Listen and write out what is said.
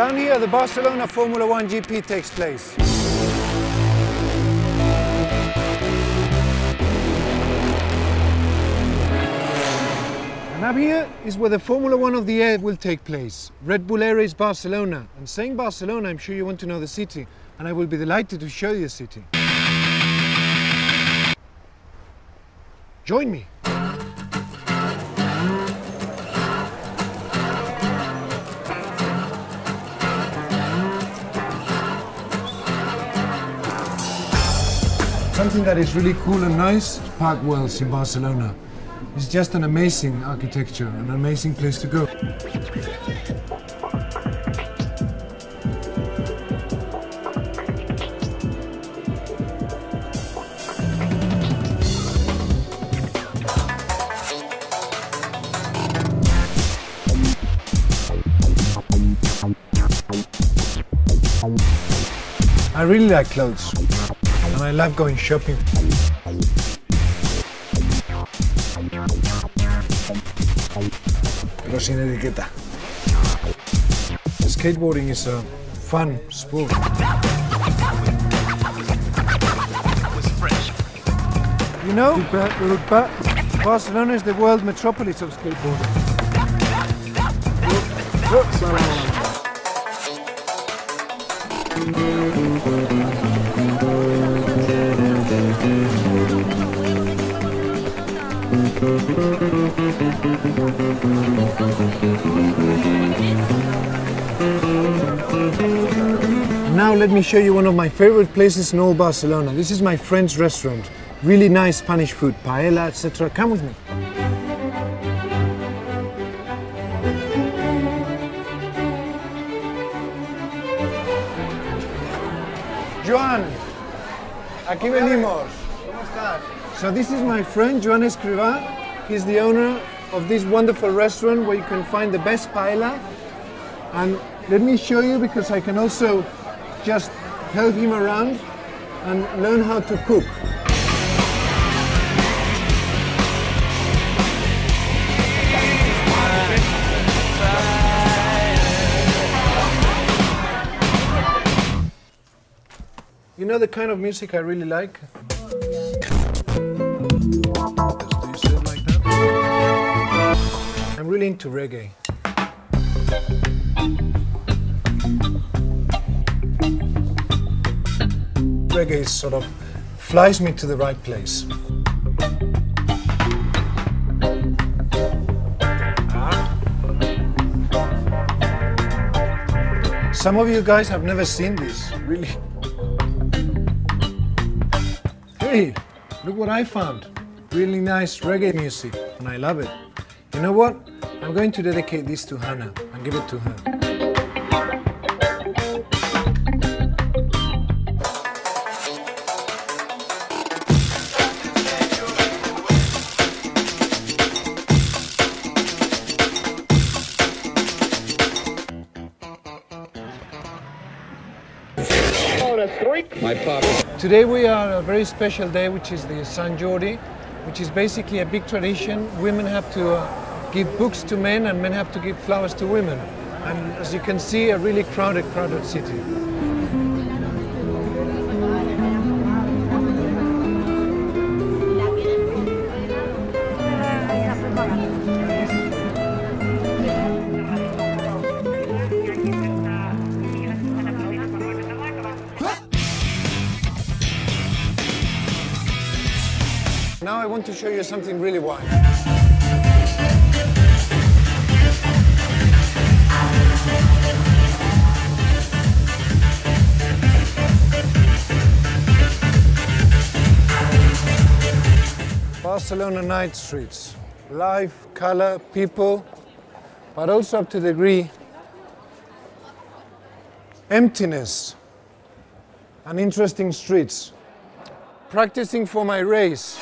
Down here, the Barcelona Formula One GP takes place. And up here is where the Formula One of the Air will take place. Red Bull Air Race Barcelona. And saying Barcelona, I'm sure you want to know the city, and I will be delighted to show you the city. Join me. Something that is really cool and nice, Park Güell in Barcelona. It's just an amazing architecture, an amazing place to go. I really like clothes and I love going shopping. Pero sin etiqueta. Skateboarding is a fun sport. You know, Barcelona is the world metropolis of skateboarding. Now let me show you one of my favorite places in all Barcelona. This is my friend's restaurant. Really nice Spanish food, paella, etc. Come with me. Joan, aquí venimos. ¿Cómo estás? So this is my friend Joan Escribà. He's the owner of this wonderful restaurant where you can find the best paella. And let me show you because I can also just help him around and learn how to cook. You know the kind of music I really like? Really into reggae. Reggae sort of flies me to the right place. Some of you guys have never seen this, really. Hey, look what I found. Really nice reggae music, and I love it. You know what? I'm going to dedicate this to Hannah and give it to her. My pop. Today we are a very special day, which is the San Jordi, which is basically a big tradition. Women have to uh, give books to men and men have to give flowers to women. And as you can see, a really crowded, crowded city. Now I want to show you something really wild. Barcelona night streets. Life, color, people, but also up to the degree emptiness and interesting streets. Practicing for my race.